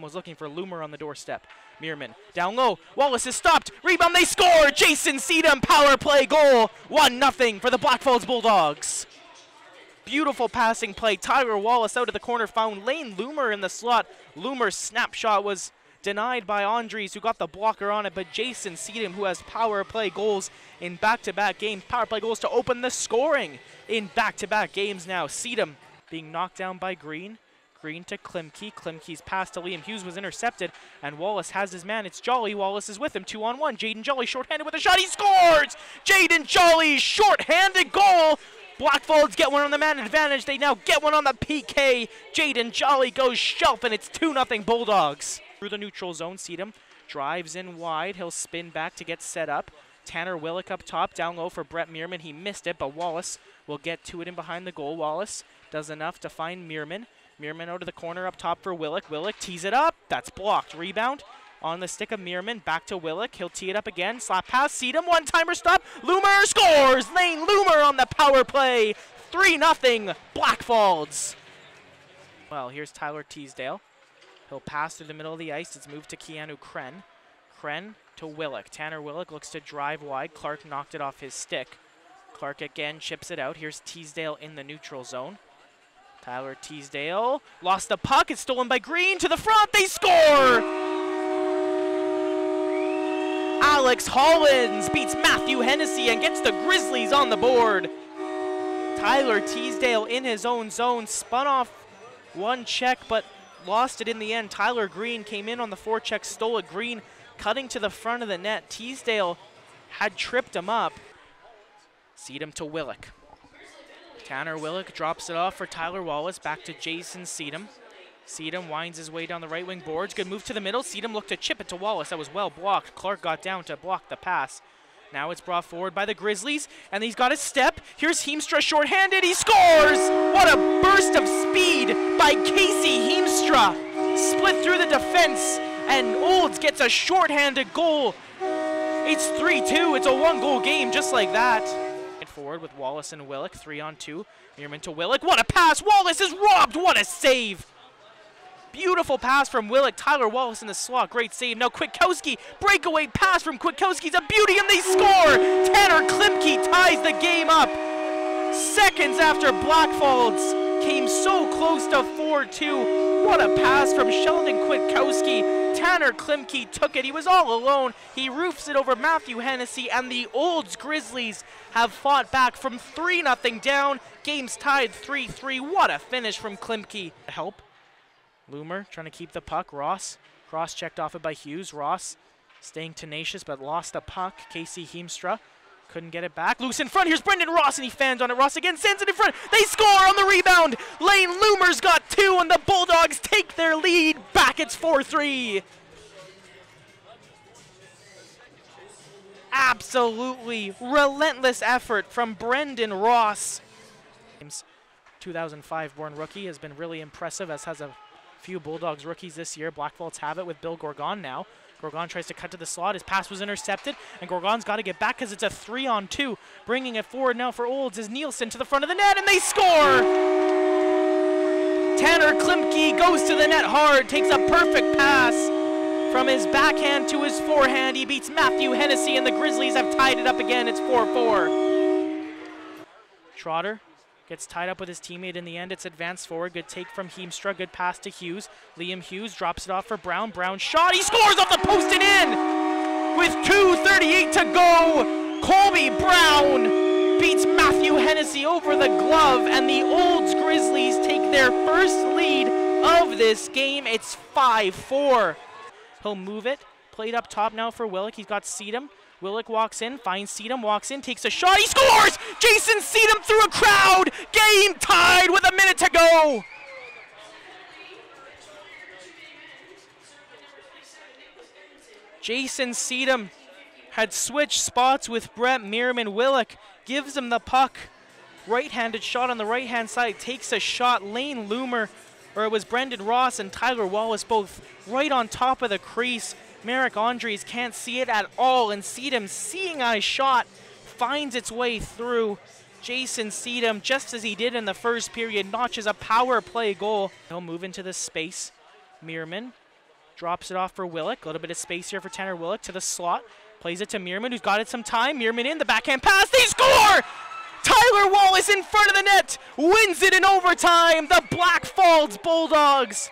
was looking for Loomer on the doorstep. Meerman down low. Wallace is stopped. Rebound, they score. Jason Siedem, power play goal. 1 0 for the Blackfalds Bulldogs. Beautiful passing play. Tyler Wallace out of the corner found Layne Loomer in the slot. Loomer's snapshot was denied by Andres, who got the blocker on it, but Jason Siedem, who has power play goals in back to back games, power play goals to open the scoring in back to back games now. Siedem being knocked down by Green. Green to Klimpke. Klimpke's pass to Liam Hughes was intercepted, and Wallace has his man. It's Joly. Wallace is with him. Two on one. Jayden Joly shorthanded with a shot. He scores! Jayden Joly, shorthanded goal. Blackfalds get one on the man advantage. They now get one on the PK. Jayden Joly goes shelf, and it's 2 0 Bulldogs. Through the neutral zone, Siedem drives in wide. He'll spin back to get set up. Tanner Willick up top, down low for Brett Meerman. He missed it, but Wallace will get to it in behind the goal. Wallace does enough to find Meerman. Meerman out of the corner up top for Willick. Willick tees it up. That's blocked. Rebound on the stick of Meerman. Back to Willick. He'll tee it up again. Slap pass. Siedem. One timer stop. Loomer scores. Layne Loomer on the power play. 3 0 Blackfalds. Well, here's Tyler Teasdale. He'll pass through the middle of the ice. It's moved to Keanu Kren. Kren to Willick. Tanner Willick looks to drive wide. Clarke knocked it off his stick. Clarke again chips it out. Here's Teasdale in the neutral zone. Tyler Teasdale lost the puck. It's stolen by Green to the front. They score! Alex Hollands beats Matthew Hennessy and gets the Grizzlys on the board. Tyler Teasdale in his own zone spun off one check but lost it in the end. Tyler Green came in on the four forecheck, stole it. Green cutting to the front of the net. Teasdale had tripped him up. Siedem to Willick. Tanner Willick drops it off for Tyler Wallace. Back to Jason Siedem. Siedem winds his way down the right wing boards. Good move to the middle. Siedem looked to chip it to Wallace. That was well blocked. Clarke got down to block the pass. Now it's brought forward by the Grizzlys, and he's got a step. Here's Hiemstra shorthanded. He scores! What a burst of speed by Kasey Hiemstra. Split through the defense, and Olds gets a shorthanded goal. It's 3 2. It's a one goal game just like that forward with Wallace and Willick, three on two. Meerman to Willick, what a pass! Wallace is robbed, what a save! Beautiful pass from Willick. Tyler Wallace in the slot, great save. Now Kwiatkowski, breakaway pass from Kwiatkowski's a beauty and they score! Tanner Klimpke ties the game up. Seconds after Blackfalds came so close to 4-2. What a pass from Sheldon Kwiatkowski. Klimpke took it. He was all alone. He roofs it over Matthew Hennessy, and the Olds Grizzlys have fought back from 3-0 down. Game's tied 3-3. What a finish from Klimpke. Help. Loomer trying to keep the puck. Ross cross-checked off it by Hughes. Ross staying tenacious but lost a puck. Kasey Hiemstra couldn't get it back. Loose in front. Here's Brendan Ross, and he fans on it. Ross again sends it in front. They score on the rebound. Layne Loomer's got two, and the Bulldogs take their lead. Back it's 4 3. Absolutely relentless effort from Brendan Ross. 2005 born rookie has been really impressive, as has a few Bulldogs rookies this year. Blackfalds have it with Bill Gorgon now. Gorgon tries to cut to the slot. His pass was intercepted, and Gorgon's got to get back because it's a three on two. Bringing it forward now for Olds is Neilson to the front of the net, and they score! Tanner Klimpke goes to the net hard, takes a perfect pass from his backhand to his forehand. He beats Matthew Hennessy, and the Grizzlys have tied it up again. It's 4 4. Trotter Gets tied up with his teammate in the end. It's advanced forward. Good take from Hiemstra. Good pass to Hughes. Liam Hughes drops it off for Browne. Browne shot. He scores off the post and in! With 2.38 to go, Colby Browne beats Matthew Hennessy over the glove, and the Olds Grizzlys take their first lead of this game. It's 5 4. He'll move it. Played up top now for Willick. He's got Siedem. Willick walks in, finds Siedem, walks in, takes a shot, he scores! Jason Siedem through a crowd! Game tied with a minute to go! Jason Siedem had switched spots with Brett Meerman. Willick gives him the puck. Right-handed shot on the right-hand side, takes a shot. Layne Loomer, or it was Brendan Ross and Tyler Wallace both right on top of the crease. Merrick Andres can't see it at all, and Siedem, seeing I shot, finds its way through. Jason Siedem, just as he did in the first period, notches a power play goal. He'll move into the space. Meerman Drops it off for Willick. A little bit of space here for Tanner Willick to the slot. Plays it to Meerman, who's got it some time. Meerman in the backhand pass. They score! Tyler Wallace in front of the net wins it in overtime. The Blackfalds Bulldogs